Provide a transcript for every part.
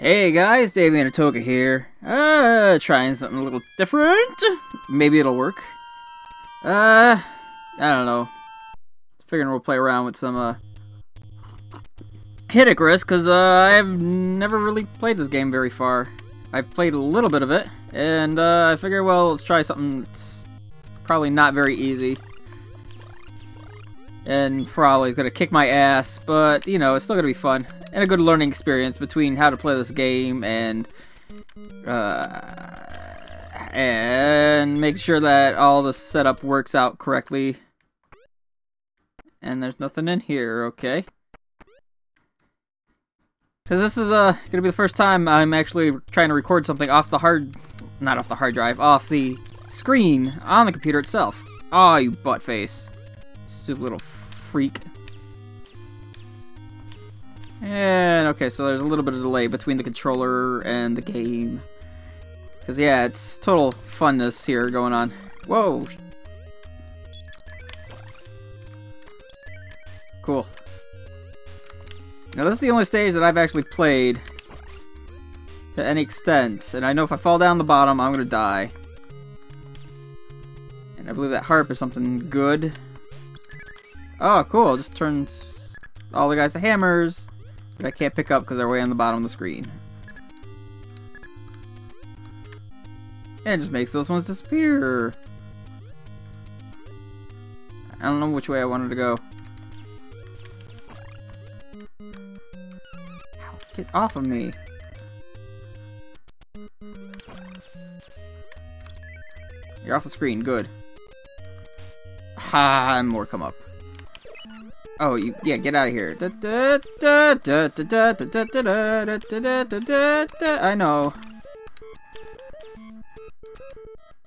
Hey guys, Dave Anatoka here. Uh, trying something a little different. Maybe it'll work. Uh, I don't know. Figuring we'll play around with some, uh, Kid Icarus, because, uh, I've never really played this game very far. I've played a little bit of it, and, uh, I figure, well, let's try something that's probably not very easy. And probably is going to kick my ass, but, you know, it's still going to be fun and a good learning experience between how to play this game and uh, and make sure that all the setup works out correctly. And there's nothing in here, okay? Because this is uh, gonna be the first time I'm actually trying to record something off the hard, not off the hard drive, off the screen on the computer itself. Oh, you butt face. Stupid little freak. And, okay, so there's a little bit of delay between the controller and the game. Because, yeah, it's total funness here going on. Whoa! Cool. Now, this is the only stage that I've actually played to any extent. And I know if I fall down the bottom, I'm to die. And I believe that harp is something good. Oh, cool. Just turns all the guys to hammers. But I can't pick up because they're way on the bottom of the screen. And it just makes those ones disappear. I don't know which way I wanted to go. Get off of me. You're off the screen, good. Ha, and more come up. Oh, you yeah, get out of here. I know.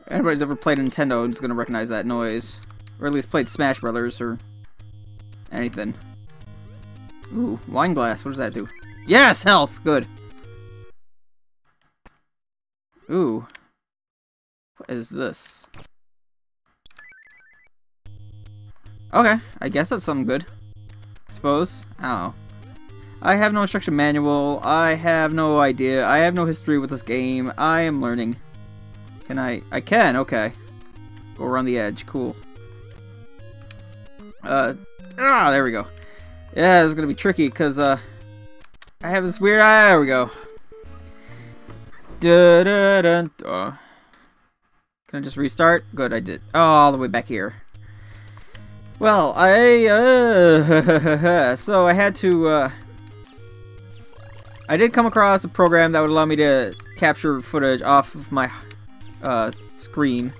Anybody's ever played Nintendo is gonna recognize that noise. Or at least played Smash Brothers or anything. Ooh, wine glass, what does that do? Yes, health! Good. Ooh. What is this? Okay, I guess that's something good suppose. I. I have no instruction manual. I have no idea. I have no history with this game. I am learning. Can I? I can. Okay. Go around the edge. Cool. Uh. Ah, there we go. Yeah, it's gonna be tricky because uh, I have this weird. Ah, there we go. Da, da, da, da. Can I just restart? Good, I did. Oh, all the way back here. Well, I, uh, so I had to, uh, I did come across a program that would allow me to capture footage off of my, uh, screen,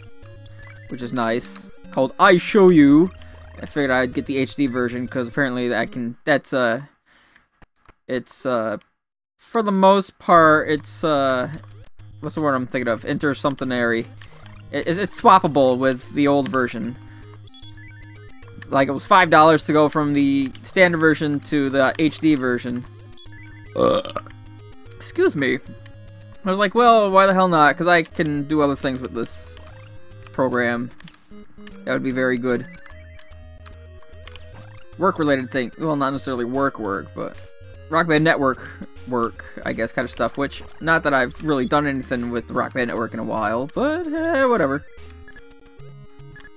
which is nice, called iShowU. I figured I'd get the HD version, because apparently I can, that's, uh, it's, uh, for the most part, it's, uh, what's the word I'm thinking of? Inter something It, it's swappable with the old version like it was five dollars to go from the standard version to the HD version. Excuse me. I was like, well, why the hell not? Because I can do other things with this program. That would be very good. Work-related thing. Well, not necessarily work work, but Rock Band Network work, I guess, kind of stuff. Which, not that I've really done anything with the Rock Band Network in a while, but eh, whatever.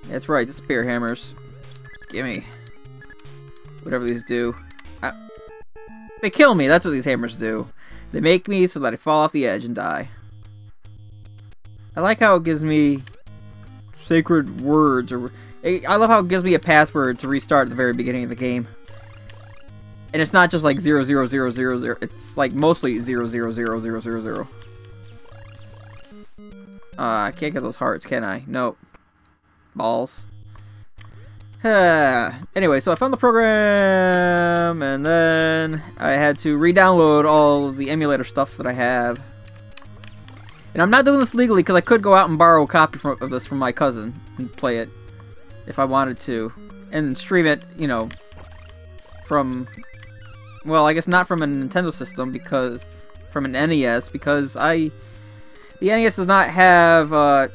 That's right, disappear hammers. Gimme. Whatever these do. I... They kill me, that's what these hammers do. They make me so that I fall off the edge and die. I like how it gives me sacred words, or I love how it gives me a password to restart at the very beginning of the game. And it's not just like 0, 0, 0, 0, 0. It's like mostly 0, 0, 0, 0, 0, 0. Uh, I can't get those hearts, can I? Nope. Balls. Anyway, so I found the program, and then I had to re-download all the emulator stuff that I have. And I'm not doing this legally because I could go out and borrow a copy from, of this from my cousin and play it if I wanted to. And stream it, you know, from... Well, I guess not from a Nintendo system because... From an NES because I... The NES does not have... Uh,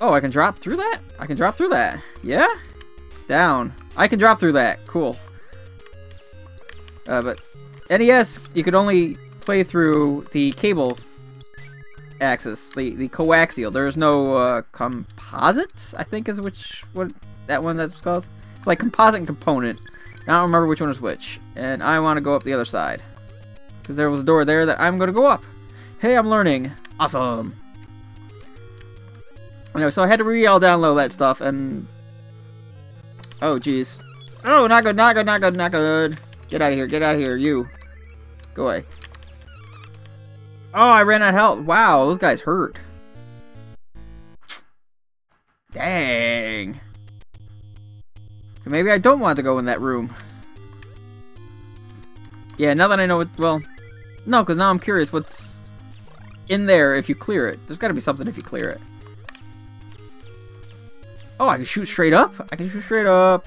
oh, I can drop through that? I can drop through that. Yeah? Down. I can drop through that. Cool. Uh, but NES, you could only play through the cable axis, the the coaxial. There's no uh, composite, I think is which what that one that's called. It's like composite and component. I don't remember which one is which, and I want to go up the other side because there was a door there that I'm gonna go up. Hey, I'm learning. Awesome. Anyway, so I had to re-all download that stuff, and oh jeez, oh not good, not good, not good, not good. Get out of here, get out of here, you. Go away. Oh, I ran out of health. Wow, those guys hurt. Dang. So maybe I don't want to go in that room. Yeah, now that I know what... Well, no, because now I'm curious what's in there if you clear it. There's got to be something if you clear it. Oh, I can shoot straight up? I can shoot straight up.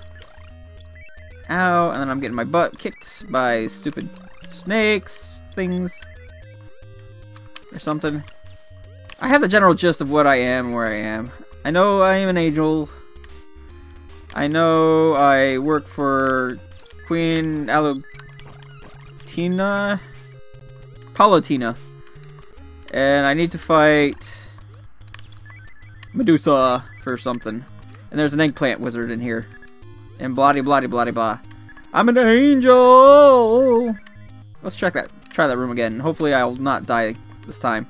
Ow, and then I'm getting my butt kicked by stupid snakes, things or something. I have the general gist of what I am where I am. I know I am an angel. I know I work for Queen Alutina? Palutena. And I need to fight Medusa for something. And there's an eggplant wizard in here. And blah blah blah blah. I'm an angel! Let's check that. Try that room again. Hopefully I'll not die this time.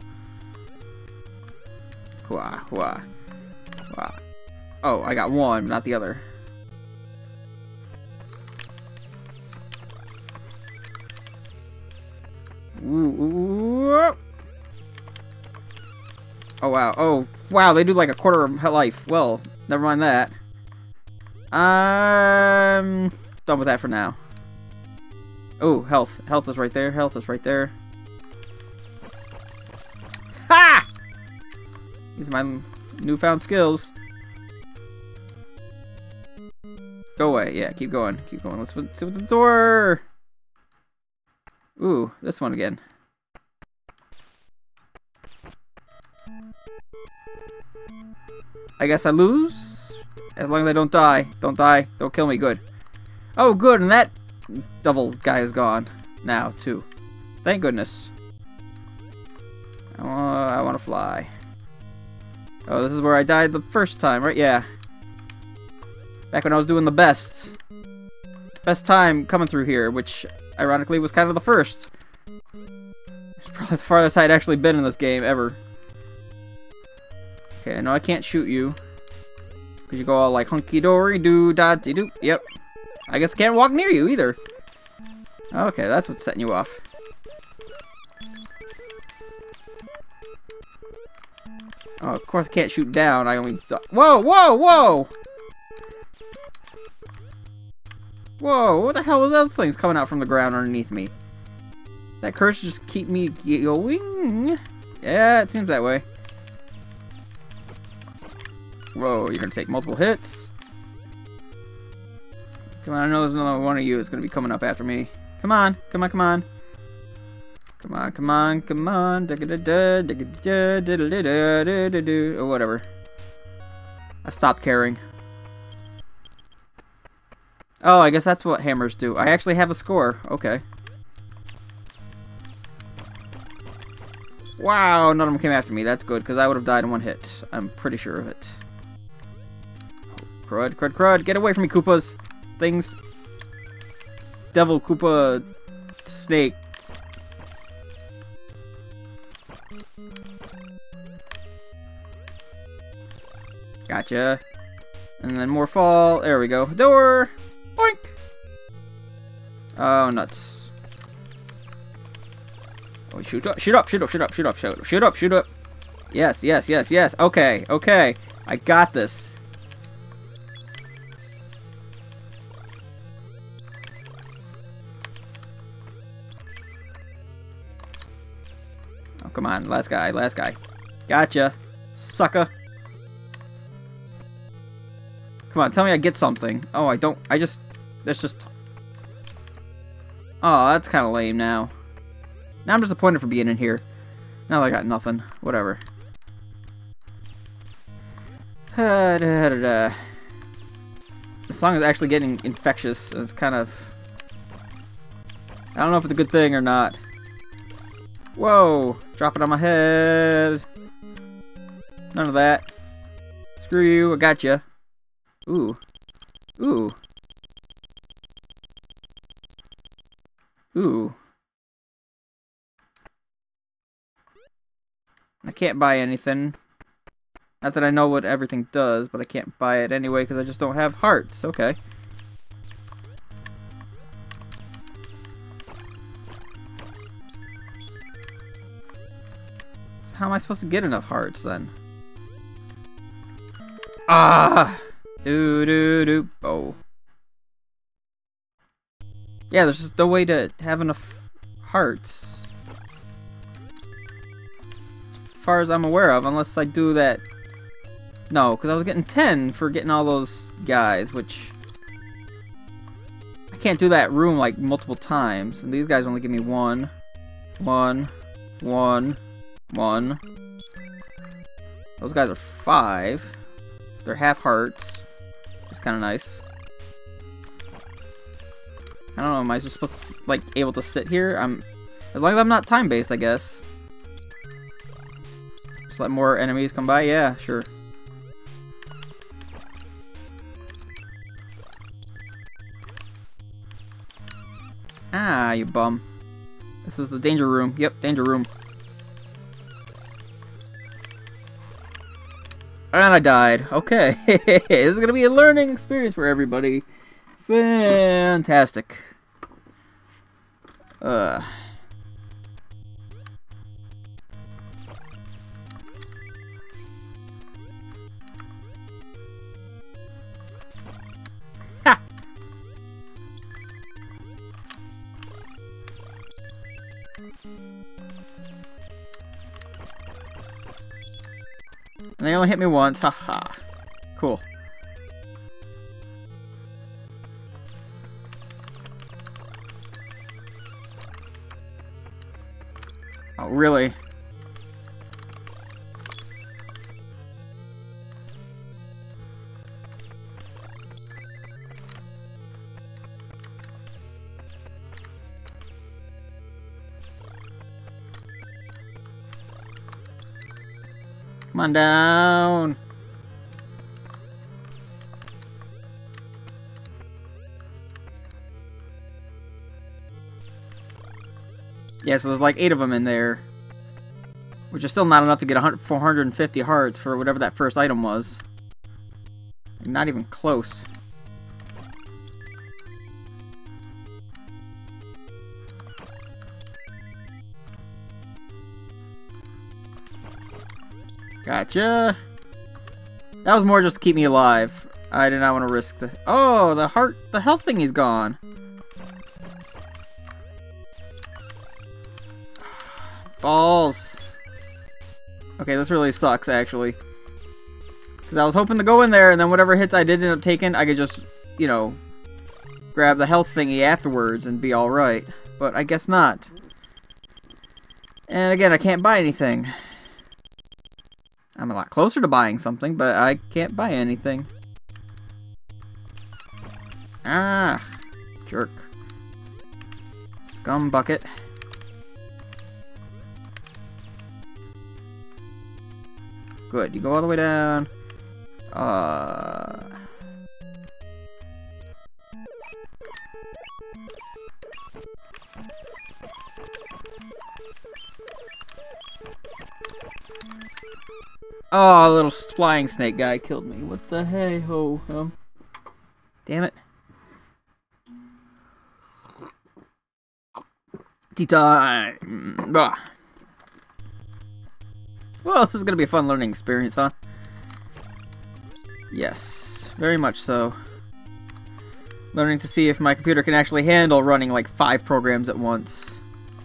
Wah, wah, wah. Oh, I got one, not the other. Ooh, ooh. Oh, wow. Oh, wow, they do like a quarter of life. Well, never mind that. I'm done with that for now. Oh, health. Health is right there. Health is right there. Ha! These are my newfound skills. Go away. Yeah, keep going. Keep going. Let's see what's in door. Ooh, this one again. I guess I lose? As long as I don't die. Don't die. Don't kill me. Good. Oh, good. And that double guy is gone now, too. Thank goodness. I want, I want to fly. Oh, this is where I died the first time, right? Yeah. Back when I was doing the best. Best time coming through here, which ironically was kind of the first. It's probably the farthest I'd actually been in this game ever. Okay, no, I can't shoot you. Because you go all like hunky-dory, doo da dee doo. Yep. I guess I can't walk near you either. Okay, that's what's setting you off. Oh, of course I can't shoot down. I only... Whoa, whoa, whoa! Whoa, what the hell was those things coming out from the ground underneath me? That curse just keep me going? Yeah, it seems that way. Whoa, you're gonna take multiple hits. Come on, I know there's another one of you that's gonna be coming up after me. Come on, come on, come on. Come on, come on, come on. Da da da da da da da da da da da da Or whatever. I stopped caring. Oh, I guess that's what hammers do. I actually have a score. Okay. Wow, none of them came after me. That's good, because I would have died in one hit. I'm pretty sure of it. Crud, crud, crud. Get away from me, Koopas. Things. Devil Koopa snake Gotcha. And then more fall. There we go. Door! Boink! Oh, nuts. Oh, shoot up, shoot up, shoot up, shoot up, shoot up, shoot up, shoot up, shoot up. Yes, yes, yes, yes. Okay, okay. I got this. On. Last guy, last guy. Gotcha. Sucker. Come on, tell me I get something. Oh, I don't. I just. that's just. Oh, that's kind of lame now. Now I'm disappointed for being in here. Now I got nothing. Whatever. the song is actually getting infectious. It's kind of... I don't know if it's a good thing or not. Whoa! Drop it on my head. None of that. Screw you, I got you. Ooh. Ooh. Ooh. I can't buy anything. Not that I know what everything does, but I can't buy it anyway because I just don't have hearts. Okay. How am I supposed to get enough hearts then? Ah! Do do do. Oh. Yeah, there's just no way to have enough hearts. As far as I'm aware of, unless I do that no, because I was getting 10 for getting all those guys, which... I can't do that room, like, multiple times. And these guys only give me one, one, one, one. Those guys are five. They're half hearts. It's kind of nice. I don't know, am I just supposed to, like, able to sit here? I'm... As long as I'm not time-based, I guess. Just let more enemies come by? Yeah, sure. Ah, you bum. This is the danger room. Yep, danger room. And I died. Okay. this is going to be a learning experience for everybody. Fantastic. Uh... And they only hit me once, haha. Cool. Oh, really? Come on down. Yeah, so there's like eight of them in there. Which is still not enough to get 450 hearts for whatever that first item was. Not even close. Gotcha. That was more just to keep me alive. I did not want to risk the... Oh, the heart... The health thing is gone. Balls. Okay, this really sucks, actually. Because I was hoping to go in there, and then whatever hits I did end up taking, I could just, you know, grab the health thingy afterwards and be alright. But I guess not. And again, I can't buy anything. I'm a lot closer to buying something, but I can't buy anything. Ah, jerk. Scum bucket. Good, you go all the way down. Uh... Oh, a little flying snake guy killed me. What the hey ho um. Damn it. Time. Bah. Well, this is gonna be a fun learning experience, huh? Yes, very much so. Learning to see if my computer can actually handle running like five programs at once.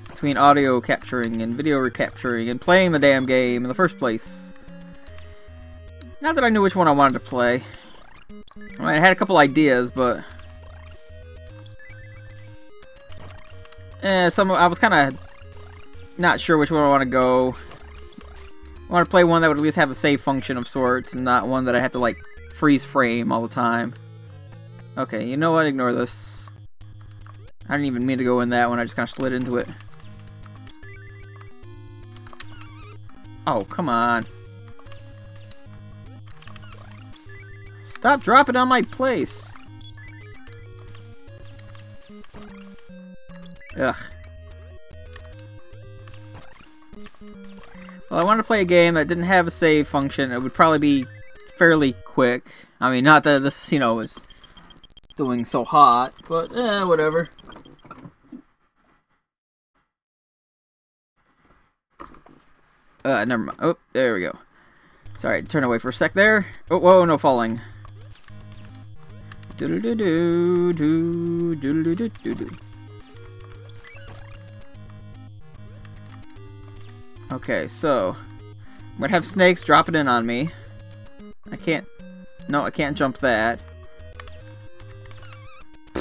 Between audio capturing and video recapturing and playing the damn game in the first place. Not that I knew which one I wanted to play. I, mean, I had a couple ideas, but... Eh, some I was kind of not sure which one I want to go. I want to play one that would at least have a save function of sorts, and not one that I have to, like, freeze frame all the time. Okay, you know what? Ignore this. I didn't even mean to go in that one, I just kind of slid into it. Oh, come on. Stop dropping on my place. Ugh. Well, I wanted to play a game that didn't have a save function. It would probably be fairly quick. I mean, not that this, you know, is doing so hot, but eh, whatever. Uh, never mind. Oh, there we go. Sorry, turn away for a sec there. Oh, whoa, no falling. Do do do do do do do do do do. Okay, so I'm gonna have snakes dropping in on me. I can't. No, I can't jump that.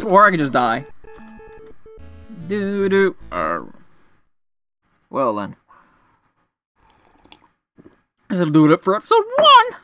Or I can just die. Do do. Well then. This will do it for episode one.